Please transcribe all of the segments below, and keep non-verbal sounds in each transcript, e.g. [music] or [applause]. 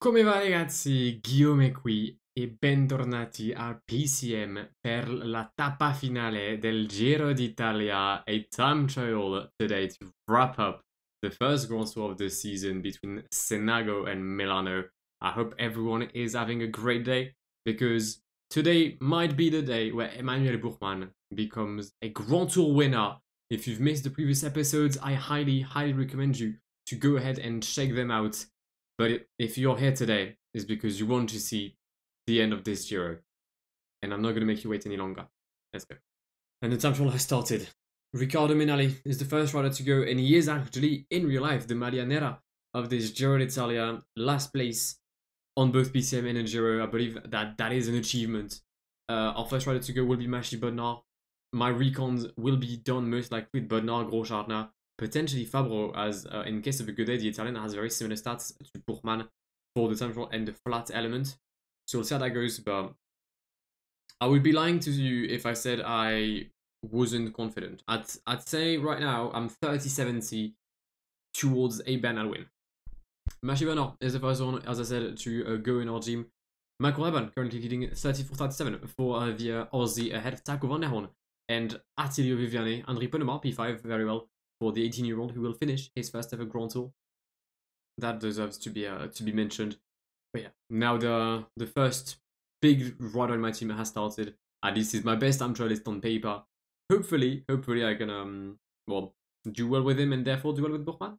Come va ragazzi? Guillaume qui e bentornati al PCM per la tappa finale del Giro d'Italia, a time trial today to wrap up the first Grand Tour of the season between Senago and Milano. I hope everyone is having a great day because today might be the day where Emmanuel Buchmann becomes a Grand Tour winner. If you've missed the previous episodes, I highly, highly recommend you to go ahead and check them out but if you're here today, it's because you want to see the end of this Giro. And I'm not going to make you wait any longer. Let's go. And the time trial has started. Riccardo Minali is the first rider to go, and he is actually, in real life, the Maglia Nera of this Giro d'Italia. Last place on both PCM and Giro. I believe that that is an achievement. Uh, our first rider to go will be Maciej Bodnar. My recons will be done most likely with Bodnar, Grosschartner, potentially Fabro, as uh, in case of a good day, the Italian has very similar stats to Buchmann for the temporal and the flat element. So we'll see how that goes, but I would be lying to you if I said I wasn't confident. I'd, I'd say right now I'm 30-70 towards a Bernal win. Maciej Bodnar is the first one, as I said, to uh, go in our team. Michael Raban currently leading 34-37 for uh, the uh, Aussie ahead of Taco van der Hoorn and Attilio Viviani. André Ponomar, P5, very well for the 18 year old who will finish his first ever Grand Tour. That deserves to be uh, to be mentioned. But yeah, now the the first big rider in my team has started. And this is my best I'm list on paper. Hopefully, hopefully I can um well do well with him and therefore do well with Buchmann.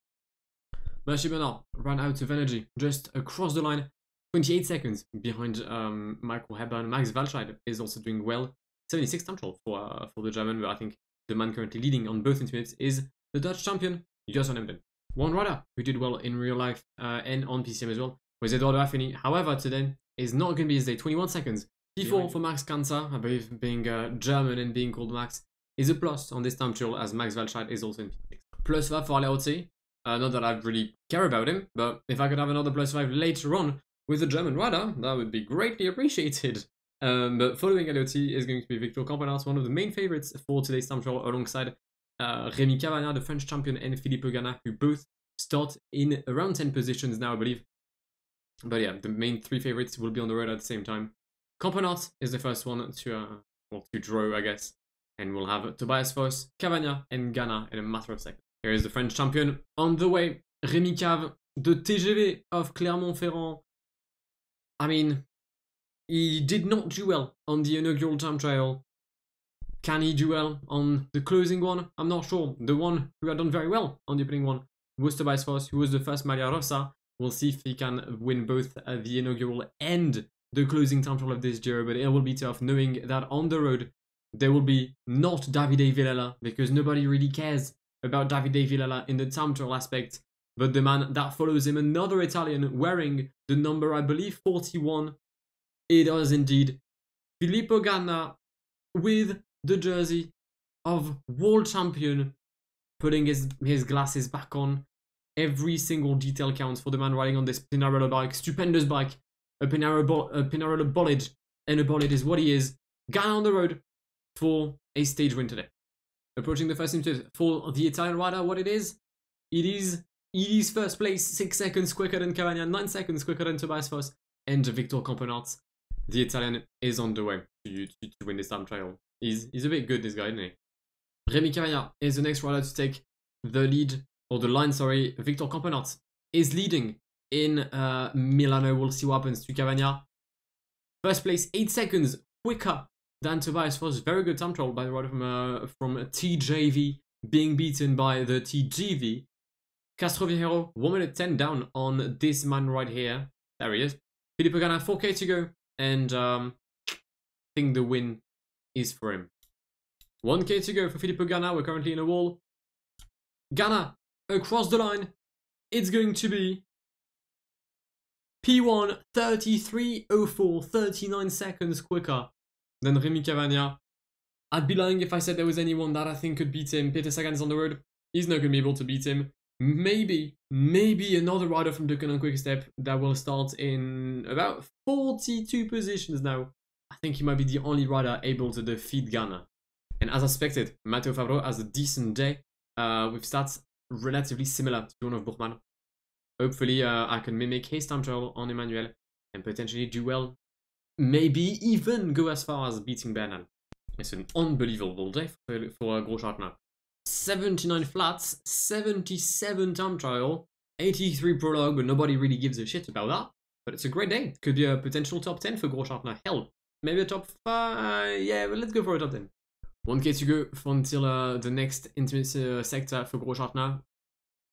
Maciej Bodnar ran out of energy just across the line. 28 seconds behind um, Michael Hepburn. Max Walscheid is also doing well. 76 time trial for, uh, for the German, but I think the man currently leading on both intermediates is the Dutch champion, Jos Emden. One rider who did well in real life uh, and on PCM as well was Edoardo Affini. However, today is not going to be his day. 21 seconds. P4 yeah, for Max Kanter, I believe being uh, German and being called Max, is a plus on this time trial as Max Walscheid is also in P6. Plus 5 for Aleotti. Uh, not that I really care about him, but if I could have another plus 5 later on with a German rider, that would be greatly appreciated. Um, but following Aleotti is going to be Victor Campenaerts, one of the main favorites for today's time trial alongside uh, Rémi Cavagna, the French champion, and Filippo Ganna, who both start in around 10 positions now, I believe. But yeah, the main three favorites will be on the road at the same time. Campenaerts is the first one to, uh, well, to draw, I guess. And we'll have Tobias Foss, Cavagna, and Ganna in a matter of seconds. Here is the French champion on the way. Remy Cav, the TGV of Clermont-Ferrand. I mean, he did not do well on the inaugural time trial. Can he do well on the closing one? I'm not sure. The one who had done very well on the opening one was Tobias Foss, who was the first Maglia Rosa. We'll see if he can win both uh, the inaugural and the closing time trial of this Giro, but it will be tough knowing that on the road there will be not Davide Villella because nobody really cares about Davide Villella in the time trial aspect, but the man that follows him, another Italian wearing the number, I believe, 41. It does indeed. Filippo Ganna with the jersey of world champion, putting his, his glasses back on. Every single detail counts for the man riding on this Pinarello bike, stupendous bike, a Pinarello, a Pinarello bolide, and a bolide is what he is. Guy on the road for a stage win today. Approaching the first interview for the Italian rider, what it is? It is it is first place, 6 seconds quicker than Cavagna, 9 seconds quicker than Tobias Foss, and Victor Campenaerts. The Italian is on the way to, to, to win this time trial. He's, he's a bit good, this guy, isn't he? Cavagna is the next rider to take the lead, or the line, sorry. Victor Campenaerts is leading in uh, Milano. We'll see what happens to Cavagna. First place, 8 seconds quicker than Tobias Foss. Very good time trial by the rider from, uh, from TJV, being beaten by the TGV. Castroviejo, 1 minute 10 down on this man right here. There he is. Filippo Ganna, 4k to go. And um, I think the win is for him. 1k to go for Filippo Ganna. We're currently in a wall. Ganna across the line. It's going to be P1 33.04, 39 seconds quicker than Rémi Cavagna. I'd be lying if I said there was anyone that I think could beat him. Peter Sagan is on the road. He's not going to be able to beat him. Maybe, maybe another rider from Ducati Quick Step that will start in about 42 positions now. I think he might be the only rider able to defeat Ganna. And as expected, Matteo Fabro has a decent day uh, with stats relatively similar to one of Buchmann. Hopefully, uh, I can mimic his time trial on Emmanuel and potentially do well. Maybe even go as far as beating Bernal. It's an unbelievable day for, for uh, Großschartner. 79 flats, 77 time trial, 83 prologue, but nobody really gives a shit about that. But it's a great day. Could be a potential top 10 for Groschartner. Hell, maybe a top 5. Yeah, but let's go for a top 10. 1k to go until uh, the next intimate uh, sector for Großschartner.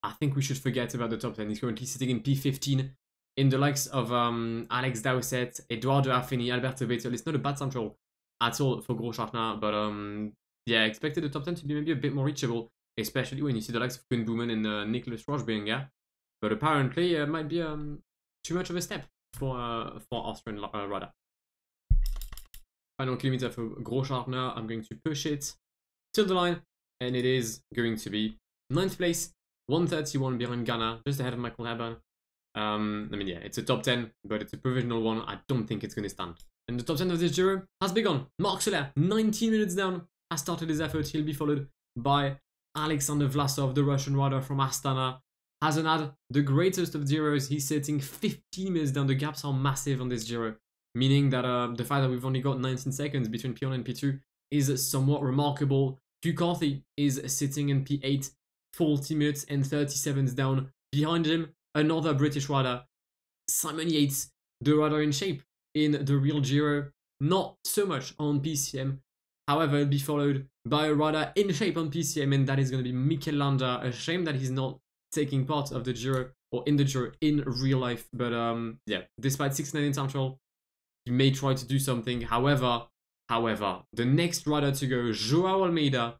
I think we should forget about the top 10. He's currently sitting in P15 in the likes of um, Alex Dowsett, Edoardo Affini, Alberto Bettiol. It's not a bad central at all for Großschartner, but um, yeah, I expected the top 10 to be maybe a bit more reachable, especially when you see the likes of Koen Bouman and uh, Nicholas Rosberg. But apparently, it might be um, too much of a step for uh, for Austrian uh, rider. Final kilometer for Großschartner. I'm going to push it till the line, and it is going to be ninth place, 131 behind Ganna, just ahead of Michael Hepburn. Um, I mean, yeah, it's a top 10, but it's a provisional one. I don't think it's going to stand. And the top 10 of this Giro has begun. Marc Soler, 19 minutes down, has started his effort. He'll be followed by Alexander Vlasov, the Russian rider from Astana. Hasn't had the greatest of Giros. He's sitting 15 minutes down. The gaps are massive on this Giro, meaning that uh, the fact that we've only got 19 seconds between P1 and P2 is somewhat remarkable. Hugh Carthy is sitting in P8, 40 minutes and 30 seconds down. Behind him, another British rider, Simon Yates, the rider in shape in the real Giro. Not so much on PCM. However, it'll be followed by a rider in shape on PCM, and that is going to be Mikel Landa. A shame that he's not taking part of the Giro or in the Giro in real life. But um, yeah, despite 6.9 time trial, he may try to do something. However, however, the next rider to go, Joao Almeida,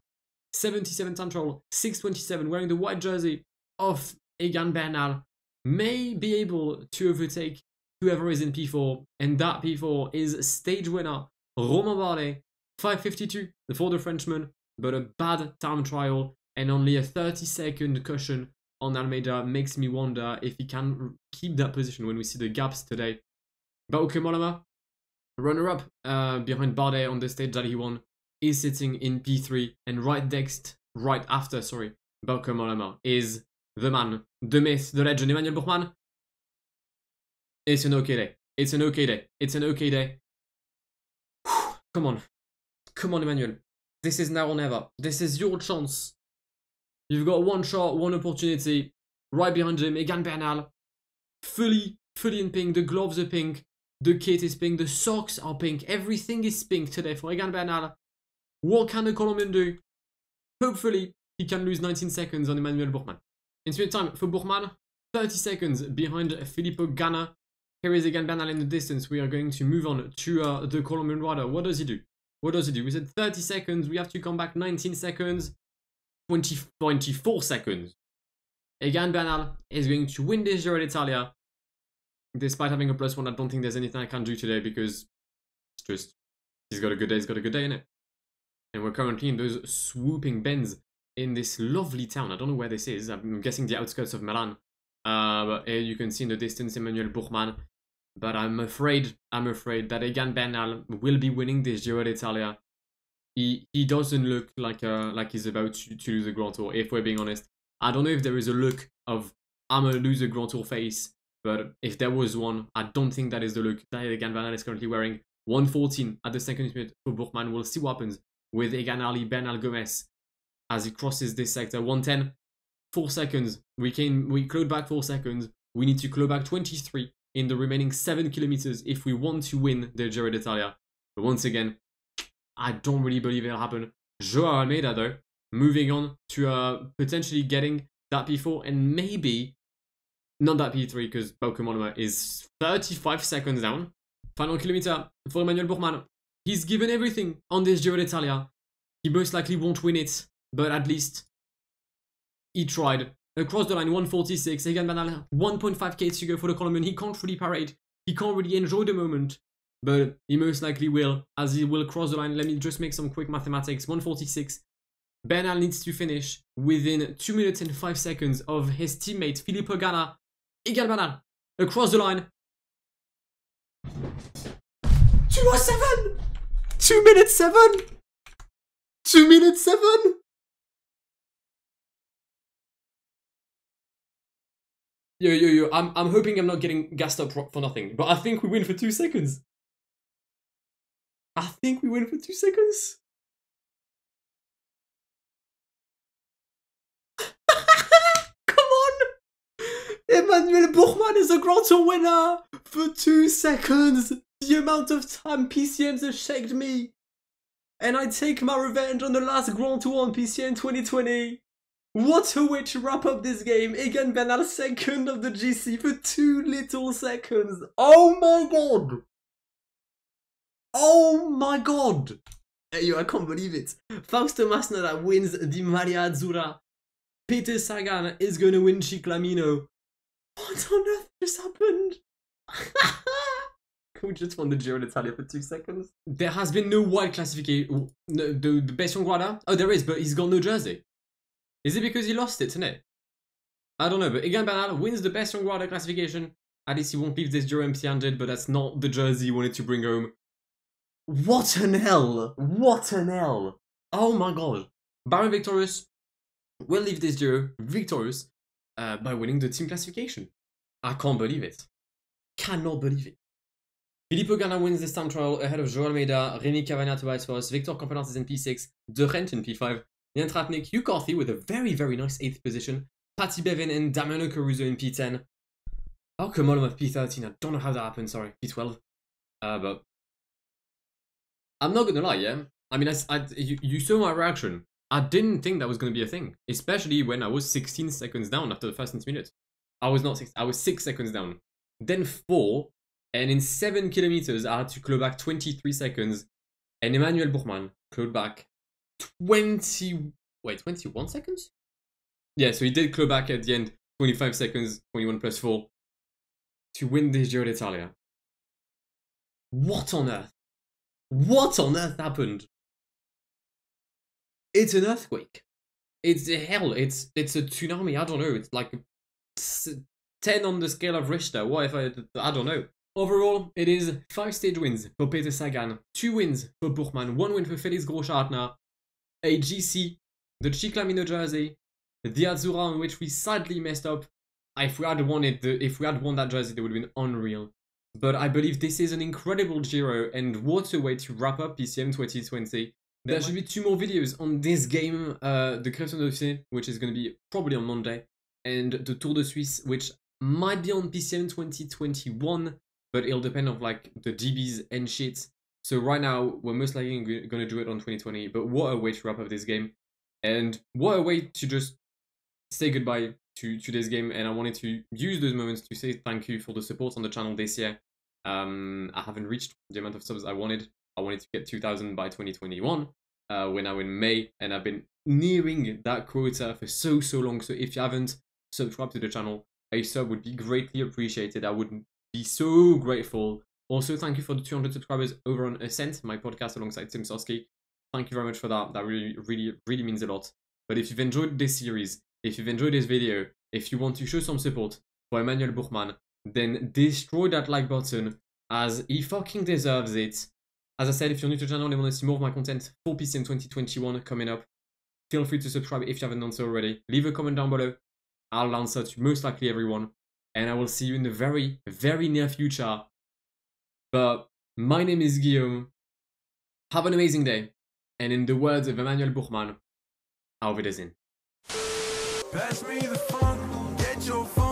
77 time trial, 6.27, wearing the white jersey of Egan Bernal, may be able to overtake whoever is in P4, and that P4 is stage winner Romain Bardet, 5.52 for the Frenchman, but a bad time trial and only a 30 second cushion on Almeida makes me wonder if he can keep that position when we see the gaps today. Bauke Mollema, runner-up uh, behind Bardet on the stage that he won, is sitting in P3, and right next, right after, sorry, Bauke Mollema is the man, the myth, the legend, Emmanuel Buchmann. It's an okay day. It's an okay day. It's an okay day. [sighs] Come on. Come on, Emmanuel. This is now or never. This is your chance You've got one shot, one opportunity. Right behind him, Egan Bernal. Fully, fully in pink. The gloves are pink. The kit is pink. The socks are pink. Everything is pink today for Egan Bernal. What can the Colombian do? Hopefully, he can lose 19 seconds on Emmanuel Buchmann. Intimate time for Buchmann, 30 seconds behind Filippo Ganna. Here is Egan Bernal in the distance. We are going to move on to uh, the Colombian rider. What does he do? What does he do? We said 30 seconds. We have to come back 19 seconds. 20, 24 seconds. Egan Bernal is going to win this Giro d'Italia. Despite having a plus one, I don't think there's anything I can do today because it's just, he's got a good day, he's got a good day in it. And we're currently in those swooping bends in this lovely town. I don't know where this is. I'm guessing the outskirts of Milan. Uh, but you can see in the distance Emmanuel Buchmann. But I'm afraid, I'm afraid that Egan Bernal will be winning this Giro d'Italia he he doesn't look like uh like he's about to, to lose a Grand Tour. If we're being honest, I don't know if there is a look of I'm a loser Grand Tour face, but if there was one, I don't think that is the look that Egan Bernal is currently wearing. 114 at the second minute for Buchmann. We'll see what happens with Egan Arley Bernal Gomez as he crosses this sector. 110, four seconds. We can we clawed back four seconds. We need to claw back 23 in the remaining seven kilometers if we want to win the Giro d'Italia. But once again, I don't really believe it'll happen. Joao Almeida, though, moving on to uh, potentially getting that P4 and maybe not that P3 because Mollema is 35 seconds down. Final kilometer for Emmanuel Buchmann. He's given everything on this Giro d'Italia. He most likely won't win it, but at least he tried. Across the line, 146. Egan Bernal, 1.5k to go for the Colombian. He can't really parade. He can't really enjoy the moment but he most likely will, as he will cross the line. Let me just make some quick mathematics. 146. Bernal needs to finish within 2 minutes and 5 seconds of his teammate Filippo Ganna. Egan Bernal, across the line. 207! 2 minutes 7! 2 minutes 7! Yo, yo, yo, I'm, I'm hoping I'm not getting gassed up for nothing, but I think we win for two seconds. I think we win for two seconds. Come on! Emmanuel Buchmann is a Grand Tour winner for two seconds. The amount of time PCMs have shagged me. And I take my revenge on the last Grand Tour on PCM 2020. What a way to wrap up this game. Egan Bernal second of the GC for two little seconds. Oh my god. Oh my god. Hey, I can't believe it. Fausto Masnada wins the Maglia Azzurra. Peter Sagan is going to win Ciclamino. What on earth just happened? [laughs] we just won the Giro d'Italia for two seconds? There has been no wide classification. No, the, the best Guada? Oh, there is, but he's got no jersey. Is it because he lost it tonight? I don't know, but Egan Bernal wins the best Guada classification. At least he won't leave this Giro empty-handed, but that's not the jersey he wanted to bring home. What an hell! What an hell! Oh my god. Bahrain Victorious will leave this Giro victorious uh, by winning the team classification. I can't believe it. Cannot believe it. Filippo Ganna wins this time trial ahead of Joao Almeida, Remy Cavagna Tobias Foss, Victor Campenaerts is in P6, De Gendt in P5, Jan Tratnik, Hugh Carthy with a very, very nice 8th position. Paddy Bevin and Damiano Caruso in P10. Oh, come on, I'm P13. I don't know how that happened, sorry. P12. Uh, but... I'm not gonna lie, yeah? I mean, I, I, you, you saw my reaction. I didn't think that was gonna be a thing. Especially when I was 16 seconds down after the first 20 minutes. I was not six, I was 6 seconds down. Then 4, and in 7 kilometers I had to claw back 23 seconds. And Emmanuel Buchmann clawed back 20 wait 21 seconds yeah so he did claw back at the end 25 seconds 21 plus 4 to win the Giro d'Italia what on earth what on earth happened it's an earthquake it's hell it's it's a tsunami i don't know it's like 10 on the scale of richter what if i i don't know Overall, it is 5 stage wins for Peter Sagan, 2 wins for Buchmann, 1 win for Felix Großschartner, a GC, the Ciclamino jersey, the Azzurra on which we sadly messed up. If we had won it, if we had won that jersey, it would have been unreal. But I believe this is an incredible Giro, and what a way to wrap up PCM 2020. There should be two more videos on this game, uh, the Crépusson Dauphiné, which is going to be probably on Monday, and the Tour de Suisse, which might be on PCM 2021, but it'll depend on like the DBs and shit. So right now, we're most likely going to do it on 2020, but what a way to wrap up this game. And what a way to just say goodbye to, to this game. And I wanted to use those moments to say thank you for the support on the channel this year. Um, I haven't reached the amount of subs I wanted. I wanted to get 2000 by 2021. Uh, we're now in May, and I've been nearing that quota for so, so long. So if you haven't subscribed to the channel, a sub would be greatly appreciated. I would be so grateful also, thank you for the 200 subscribers over on Ascent, my podcast alongside Timmsoski. Thank you very much for that. That really, really, really means a lot. But if you've enjoyed this series, if you've enjoyed this video, if you want to show some support for Emmanuel Buchmann, then destroy that like button as he fucking deserves it. As I said, if you're new to the channel and want to see more of my content for PCM 2021 coming up, feel free to subscribe if you haven't done so already. Leave a comment down below. I'll answer to most likely everyone. And I will see you in the very, very near future but my name is Guillaume. Have an amazing day. And in the words of Emmanuel Buchmann, auf Wiedersehen. Pass me the funk, get your funk